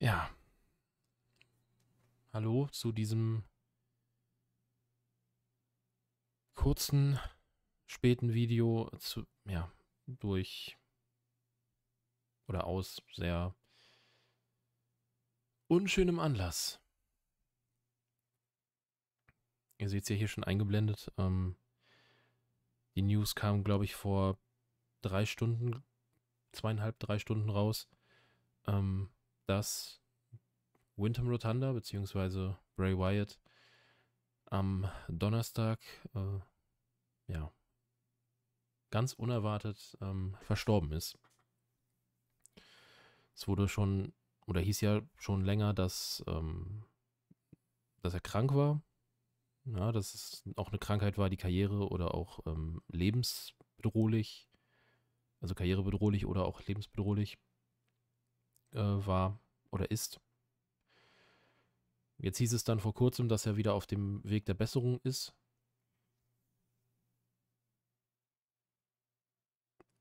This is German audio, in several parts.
Ja. Hallo zu diesem kurzen, späten Video zu, ja, durch oder aus sehr unschönem Anlass. Ihr seht es ja hier schon eingeblendet. Ähm, die News kam, glaube ich, vor drei Stunden, zweieinhalb, drei Stunden raus. Ähm, dass Wyndham Rotunda bzw. Bray Wyatt am Donnerstag äh, ja ganz unerwartet ähm, verstorben ist. Es wurde schon oder hieß ja schon länger, dass, ähm, dass er krank war. Ja, dass es auch eine Krankheit war, die Karriere oder auch ähm, lebensbedrohlich, also karrierebedrohlich oder auch lebensbedrohlich äh, war oder ist. Jetzt hieß es dann vor kurzem, dass er wieder auf dem Weg der Besserung ist.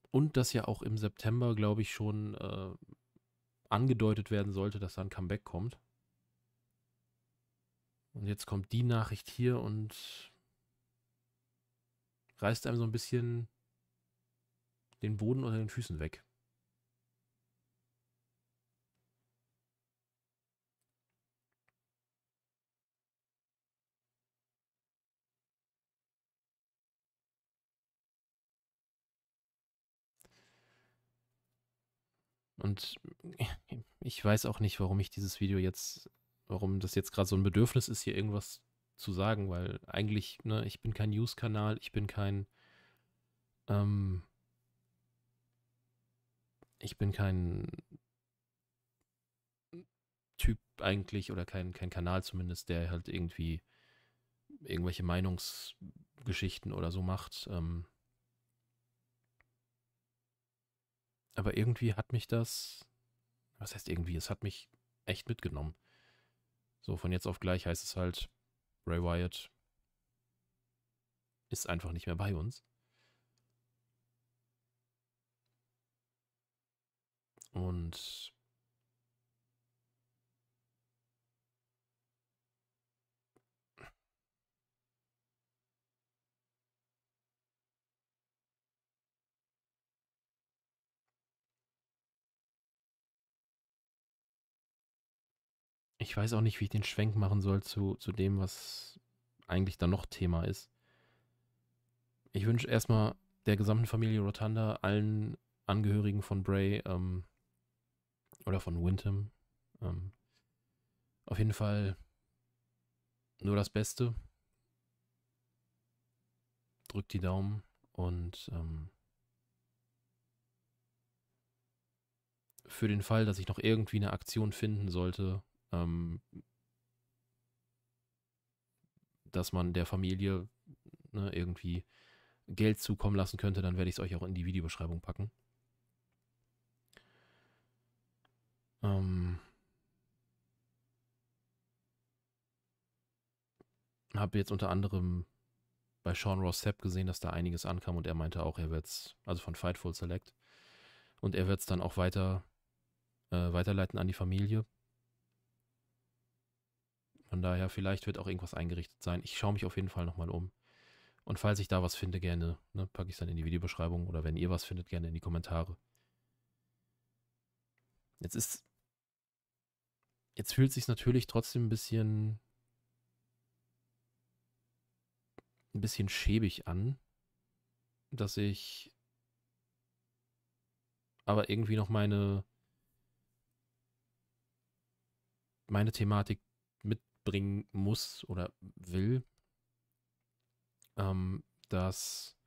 Und dass ja auch im September, glaube ich, schon äh, angedeutet werden sollte, dass da ein Comeback kommt. Und jetzt kommt die Nachricht hier und reißt einem so ein bisschen den Boden unter den Füßen weg. Und ich weiß auch nicht, warum ich dieses Video jetzt, warum das jetzt gerade so ein Bedürfnis ist, hier irgendwas zu sagen, weil eigentlich, ne, ich bin kein News-Kanal, ich bin kein, ähm, ich bin kein Typ eigentlich oder kein, kein Kanal zumindest, der halt irgendwie irgendwelche Meinungsgeschichten oder so macht. Ähm, Aber irgendwie hat mich das, was heißt irgendwie, es hat mich echt mitgenommen. So, von jetzt auf gleich heißt es halt, Ray Wyatt ist einfach nicht mehr bei uns. Und Ich weiß auch nicht, wie ich den Schwenk machen soll zu, zu dem, was eigentlich dann noch Thema ist. Ich wünsche erstmal der gesamten Familie Rotunda, allen Angehörigen von Bray ähm, oder von Wyndham ähm, auf jeden Fall nur das Beste. Drückt die Daumen und ähm, für den Fall, dass ich noch irgendwie eine Aktion finden sollte, ähm, dass man der Familie ne, irgendwie Geld zukommen lassen könnte, dann werde ich es euch auch in die Videobeschreibung packen. Ähm, habe jetzt unter anderem bei Sean Ross Sepp gesehen, dass da einiges ankam und er meinte auch, er wird es, also von Fightful Select, und er wird es dann auch weiter äh, weiterleiten an die Familie. Von daher, vielleicht wird auch irgendwas eingerichtet sein. Ich schaue mich auf jeden Fall nochmal um. Und falls ich da was finde, gerne, ne, packe ich es dann in die Videobeschreibung oder wenn ihr was findet, gerne in die Kommentare. Jetzt ist. Jetzt fühlt es sich natürlich trotzdem ein bisschen. ein bisschen schäbig an, dass ich aber irgendwie noch meine meine Thematik bringen muss oder will, ähm, dass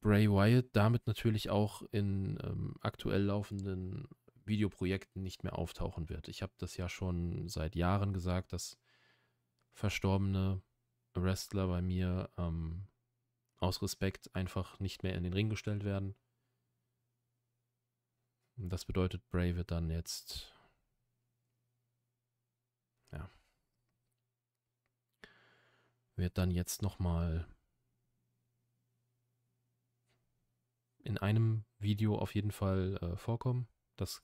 Bray Wyatt damit natürlich auch in ähm, aktuell laufenden Videoprojekten nicht mehr auftauchen wird. Ich habe das ja schon seit Jahren gesagt, dass verstorbene Wrestler bei mir ähm, aus Respekt einfach nicht mehr in den Ring gestellt werden. Das bedeutet, Bray wird dann jetzt wird dann jetzt nochmal in einem Video auf jeden Fall äh, vorkommen. Das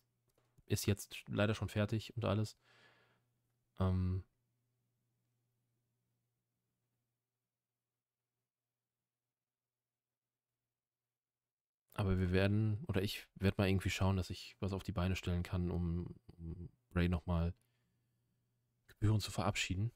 ist jetzt leider schon fertig und alles. Ähm, aber wir werden, oder ich werde mal irgendwie schauen, dass ich was auf die Beine stellen kann, um, um Ray nochmal Gebühren zu verabschieden.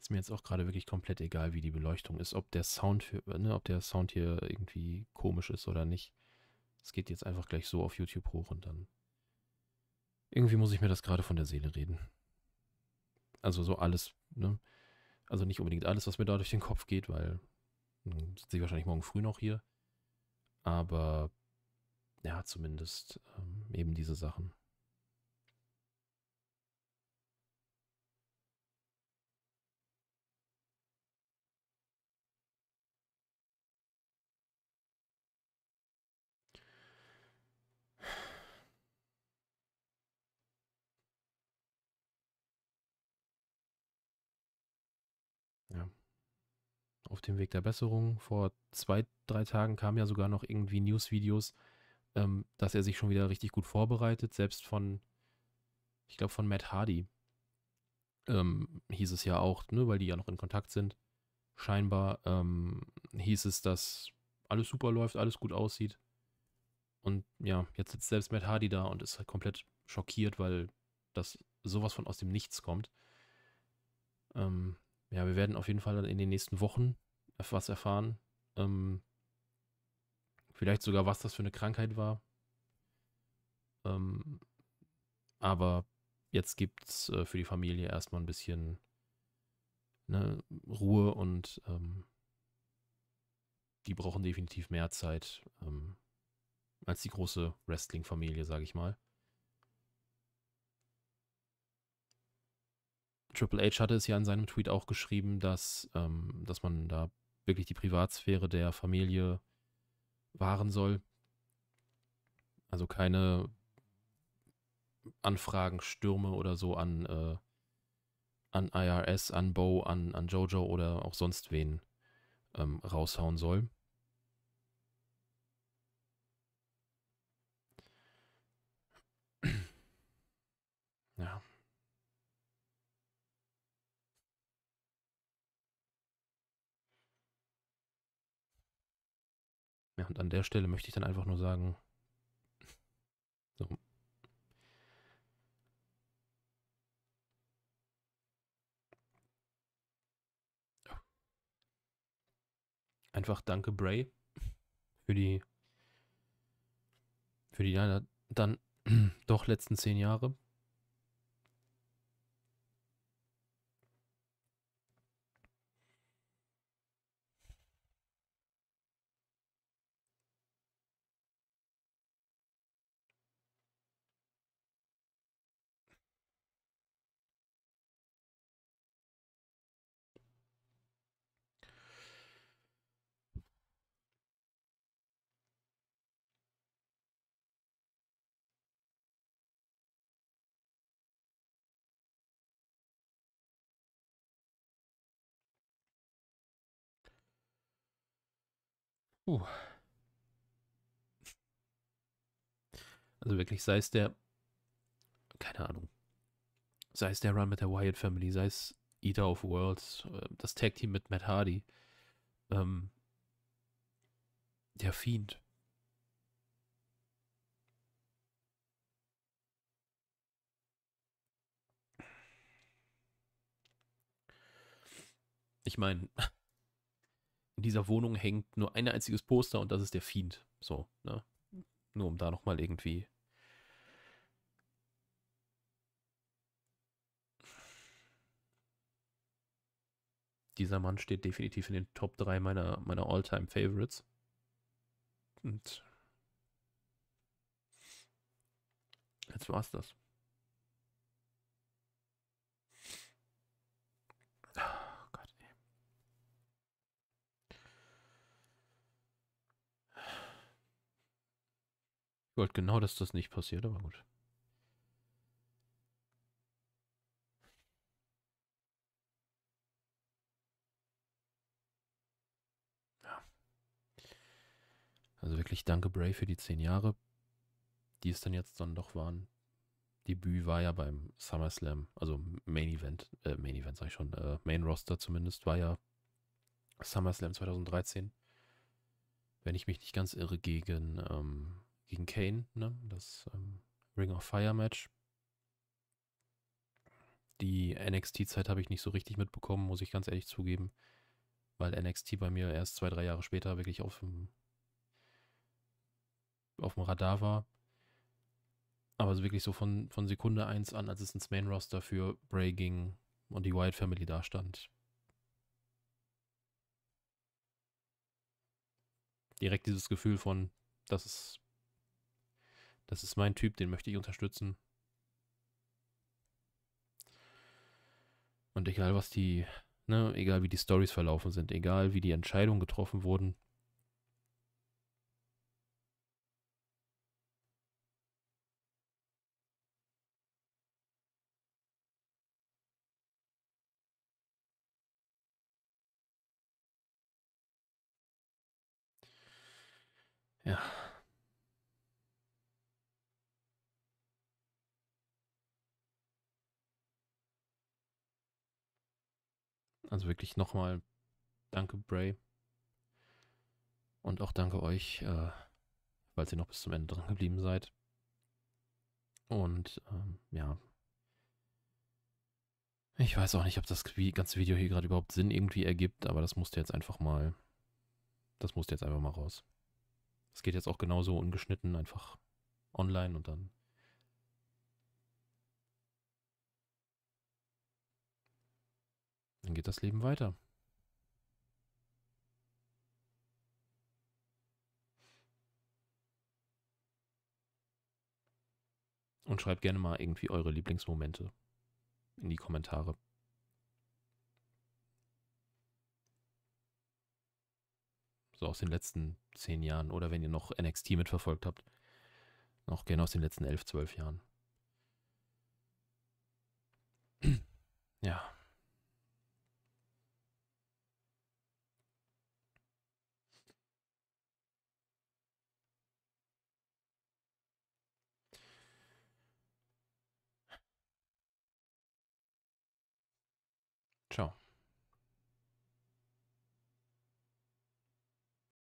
Ist mir jetzt auch gerade wirklich komplett egal, wie die Beleuchtung ist, ob der Sound, für, ne, ob der Sound hier irgendwie komisch ist oder nicht. Es geht jetzt einfach gleich so auf YouTube hoch und dann. Irgendwie muss ich mir das gerade von der Seele reden. Also so alles, ne? Also nicht unbedingt alles, was mir da durch den Kopf geht, weil hm, sitze ich wahrscheinlich morgen früh noch hier. Aber ja, zumindest ähm, eben diese Sachen. Auf dem Weg der Besserung. Vor zwei, drei Tagen kamen ja sogar noch irgendwie News-Videos, ähm, dass er sich schon wieder richtig gut vorbereitet. Selbst von, ich glaube, von Matt Hardy ähm, hieß es ja auch, ne, weil die ja noch in Kontakt sind. Scheinbar ähm, hieß es, dass alles super läuft, alles gut aussieht. Und ja, jetzt sitzt selbst Matt Hardy da und ist halt komplett schockiert, weil das sowas von aus dem Nichts kommt. Ähm, ja, wir werden auf jeden Fall in den nächsten Wochen was erfahren. Ähm, vielleicht sogar, was das für eine Krankheit war. Ähm, aber jetzt gibt es äh, für die Familie erstmal ein bisschen ne, Ruhe und ähm, die brauchen definitiv mehr Zeit ähm, als die große Wrestling-Familie, sage ich mal. Triple H hatte es ja in seinem Tweet auch geschrieben, dass, ähm, dass man da wirklich die Privatsphäre der Familie wahren soll. Also keine Anfragen, Stürme oder so an, äh, an IRS, an Bo, an, an Jojo oder auch sonst wen ähm, raushauen soll. Ja. Ja, und an der Stelle möchte ich dann einfach nur sagen, so. Einfach danke Bray für die für die ja, dann doch letzten zehn Jahre. Uh. Also wirklich, sei es der, keine Ahnung, sei es der Run mit der Wyatt Family, sei es Eater of Worlds, äh, das Tag Team mit Matt Hardy, ähm, der Fiend. Ich meine, in dieser Wohnung hängt nur ein einziges Poster und das ist der Fiend. So, ne? Nur um da nochmal irgendwie. Dieser Mann steht definitiv in den Top 3 meiner, meiner All-Time Favorites. Und jetzt war's das. Ich wollte genau, dass das nicht passiert, aber gut. Ja. Also wirklich danke Bray für die zehn Jahre, die es dann jetzt dann doch waren. Debüt war ja beim SummerSlam, also Main Event, äh, Main Event sag ich schon, äh, Main Roster zumindest, war ja SummerSlam 2013. Wenn ich mich nicht ganz irre, gegen, ähm, gegen Kane, ne? Das ähm, Ring of Fire Match. Die NXT-Zeit habe ich nicht so richtig mitbekommen, muss ich ganz ehrlich zugeben. Weil NXT bei mir erst zwei, drei Jahre später wirklich auf dem, auf dem Radar war. Aber wirklich so von, von Sekunde 1 an, als es ins Main Roster für Bray ging und die Wyatt Family da stand. Direkt dieses Gefühl von, das ist, das ist mein Typ, den möchte ich unterstützen. Und egal was die, ne, egal wie die Stories verlaufen sind, egal wie die Entscheidungen getroffen wurden, Ja. Also wirklich nochmal danke, Bray. Und auch danke euch, äh, weil ihr noch bis zum Ende dran geblieben seid. Und ähm, ja. Ich weiß auch nicht, ob das ganze Video hier gerade überhaupt Sinn irgendwie ergibt, aber das musste jetzt einfach mal. Das musste jetzt einfach mal raus. Es geht jetzt auch genauso ungeschnitten, einfach online und dann. Dann geht das Leben weiter. Und schreibt gerne mal irgendwie eure Lieblingsmomente in die Kommentare. so aus den letzten zehn Jahren oder wenn ihr noch NXT mitverfolgt habt, noch gerne aus den letzten elf, zwölf Jahren.